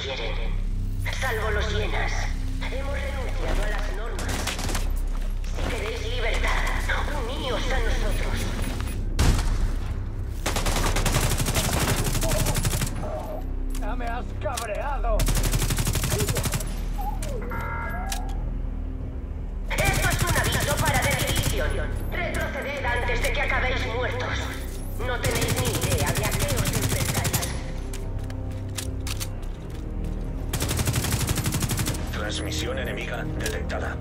quieren. Salvo los hienas. Hemos renunciado a las normas. Si queréis libertad, uníos a nosotros. ¡Ya me has cabreado! Esto es un aviso para demolición. Retroceded antes de que acabéis muertos. No tenéis ni idea Transmisión enemiga detectada.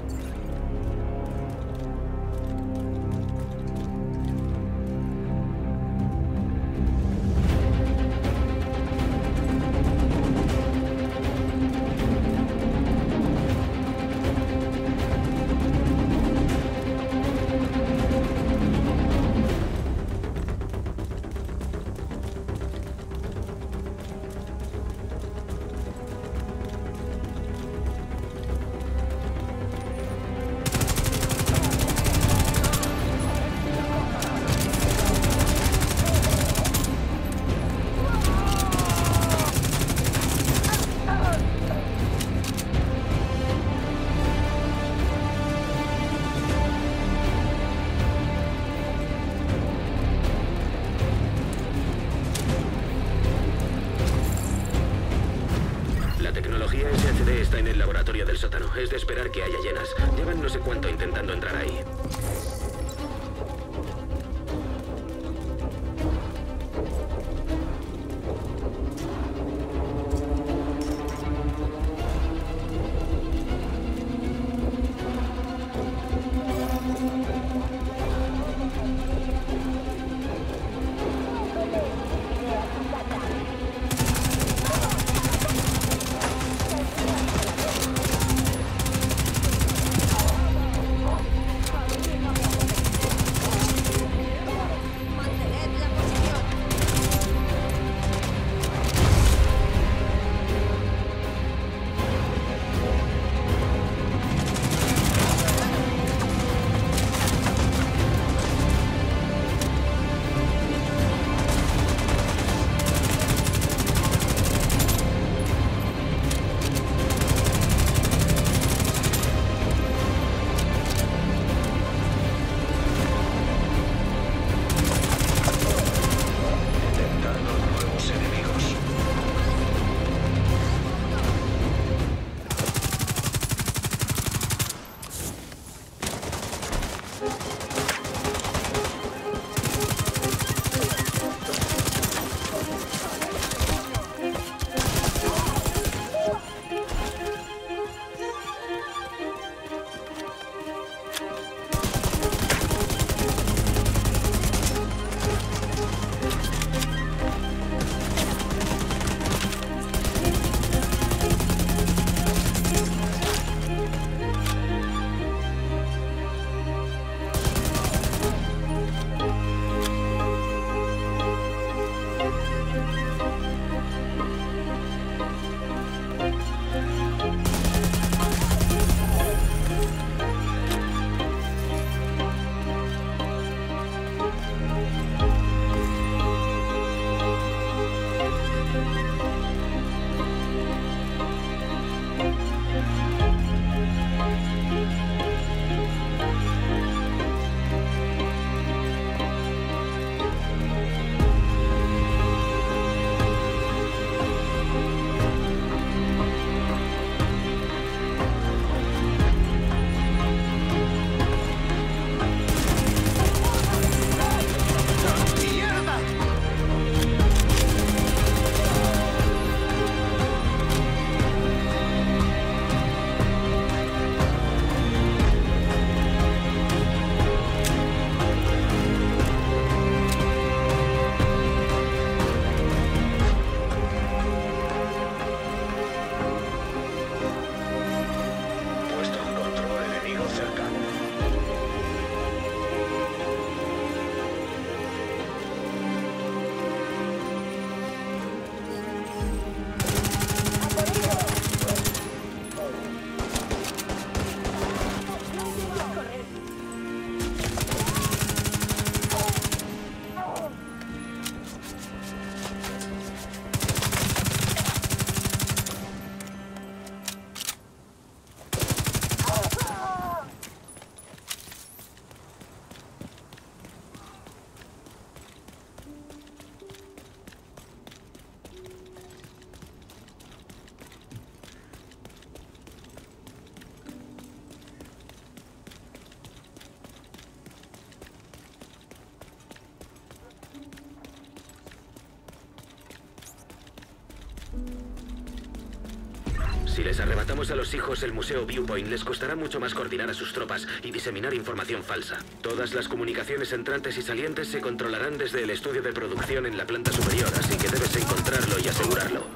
Les arrebatamos a los hijos el Museo Viewpoint, les costará mucho más coordinar a sus tropas y diseminar información falsa. Todas las comunicaciones entrantes y salientes se controlarán desde el estudio de producción en la planta superior, así que debes encontrarlo y asegurarlo.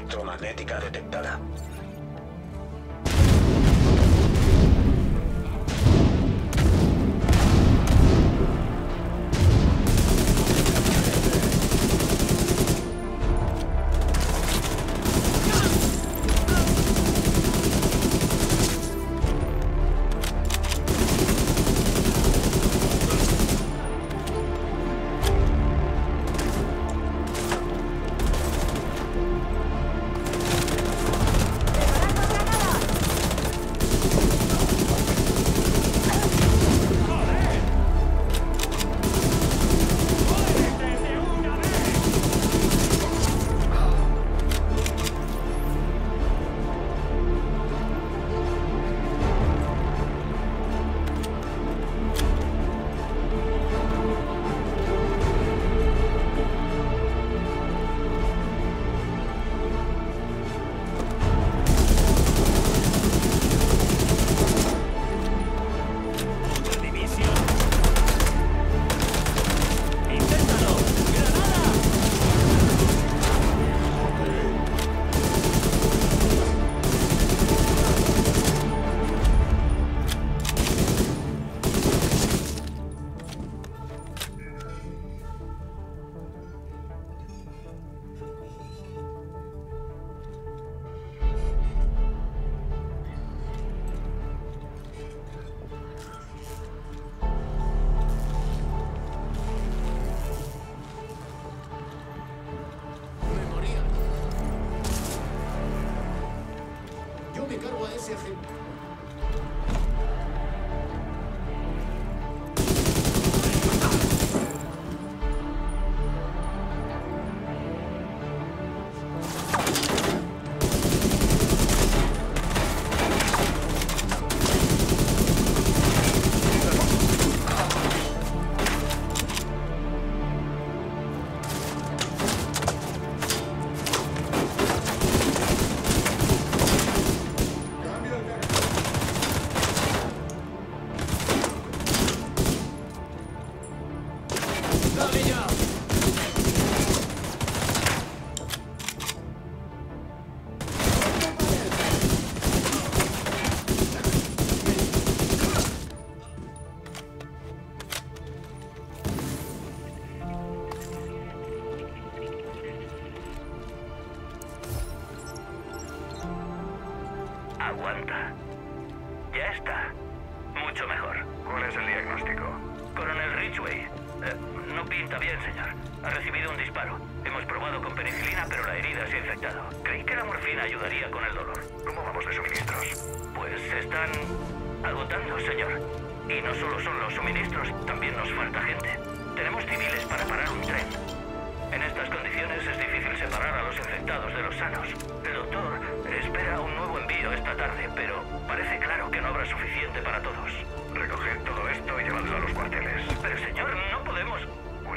electromagnética detectada.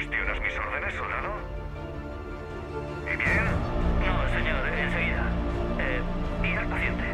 ¿Cuestionas mis órdenes, soldado? ¿Y bien? No, señor, enseguida. Eh, ir al paciente.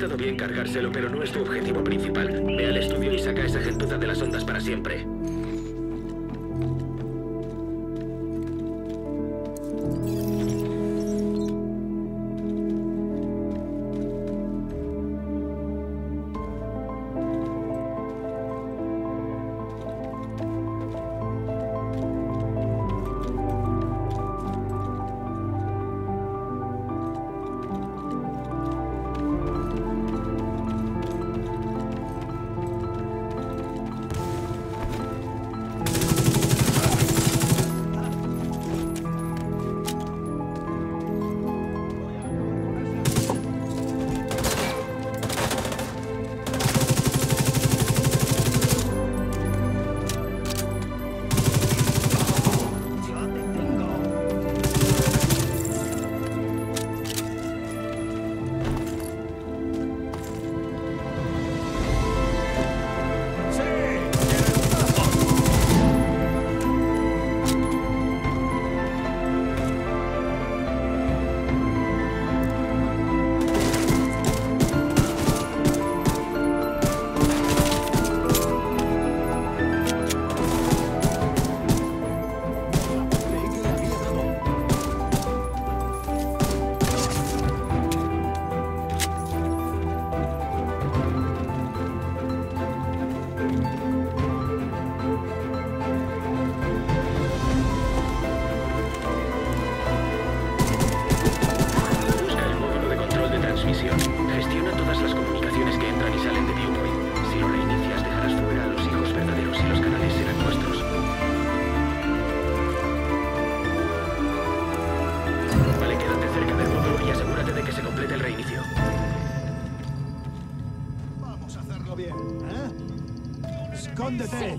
Estado bien cargárselo, pero no es tu objetivo principal. the day.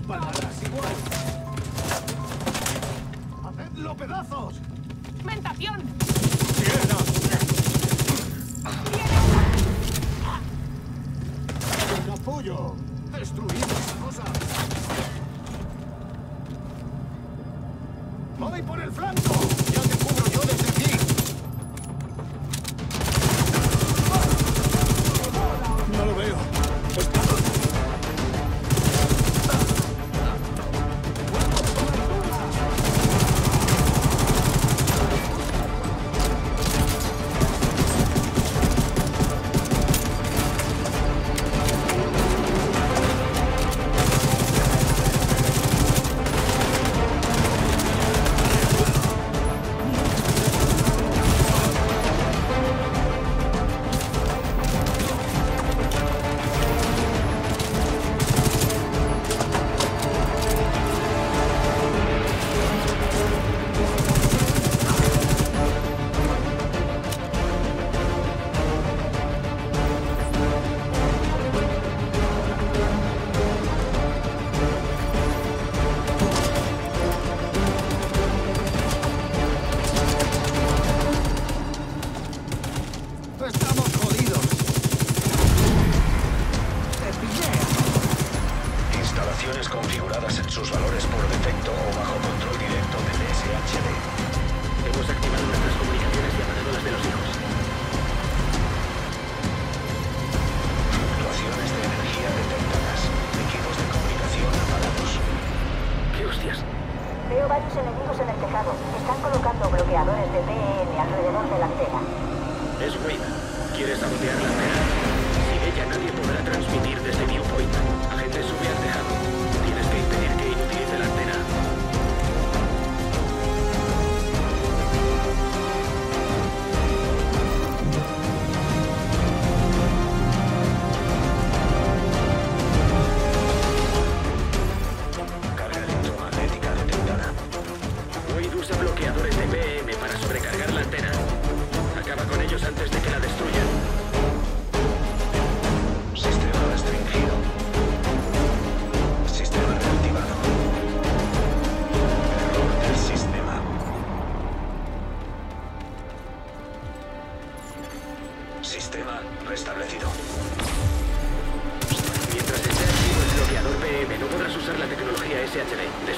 today.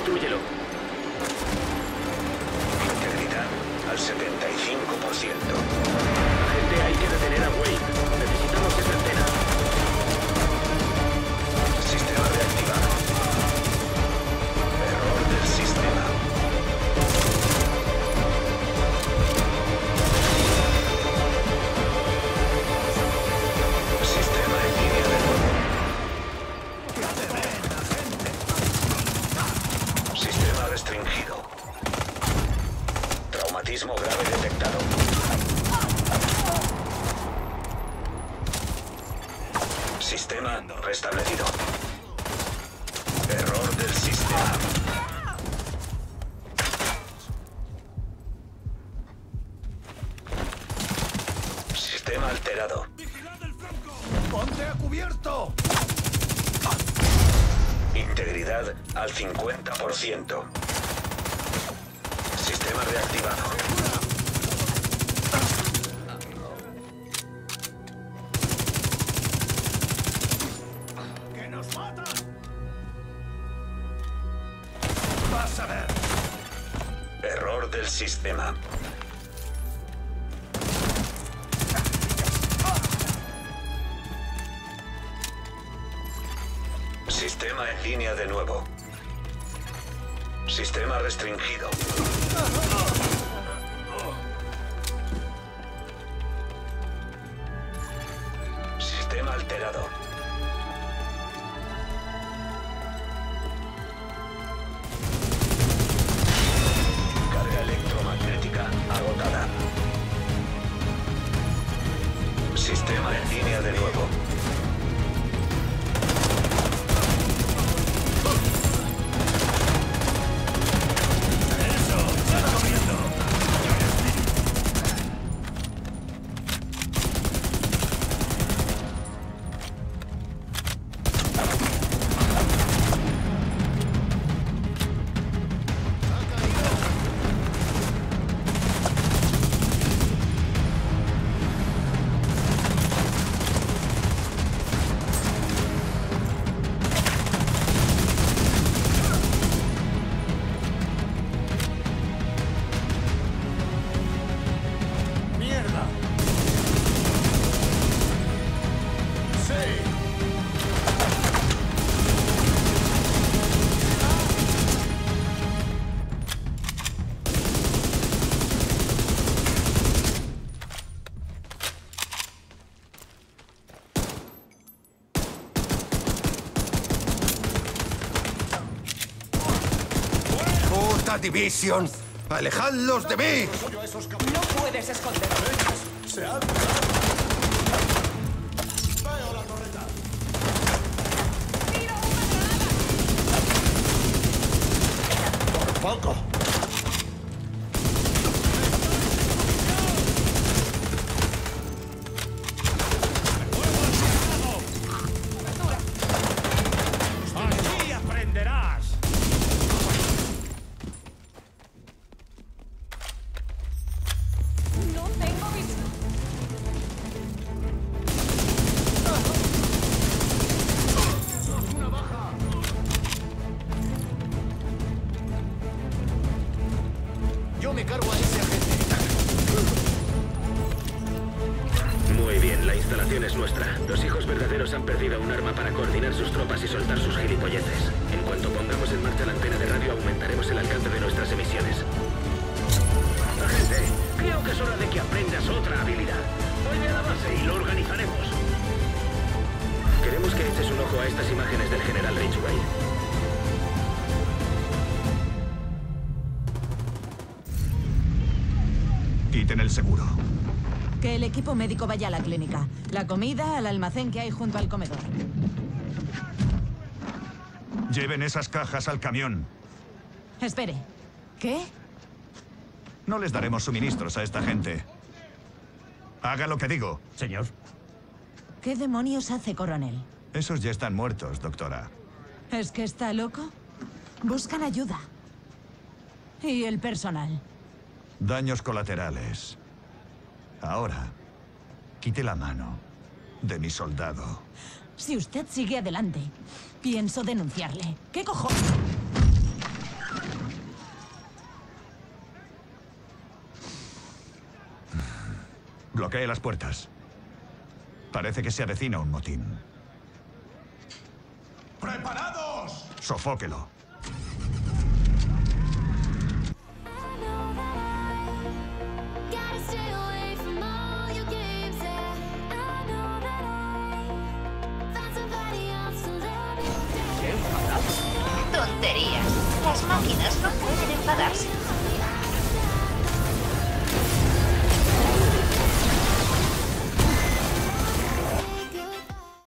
sistema. Sistema en línea de nuevo. Sistema restringido. Division. ¡Alejadlos de mí! No puedes esconder. Equipo médico vaya a la clínica. La comida al almacén que hay junto al comedor. Lleven esas cajas al camión. Espere. ¿Qué? No les daremos suministros a esta gente. Haga lo que digo. Señor. ¿Qué demonios hace, coronel? Esos ya están muertos, doctora. ¿Es que está loco? Buscan ayuda. ¿Y el personal? Daños colaterales. Ahora, quite la mano de mi soldado. Si usted sigue adelante, pienso denunciarle. ¿Qué cojones? Bloquee las puertas. Parece que se avecina un motín. ¡Preparados! Sofóquelo. Máquinas no pueden enfadarse.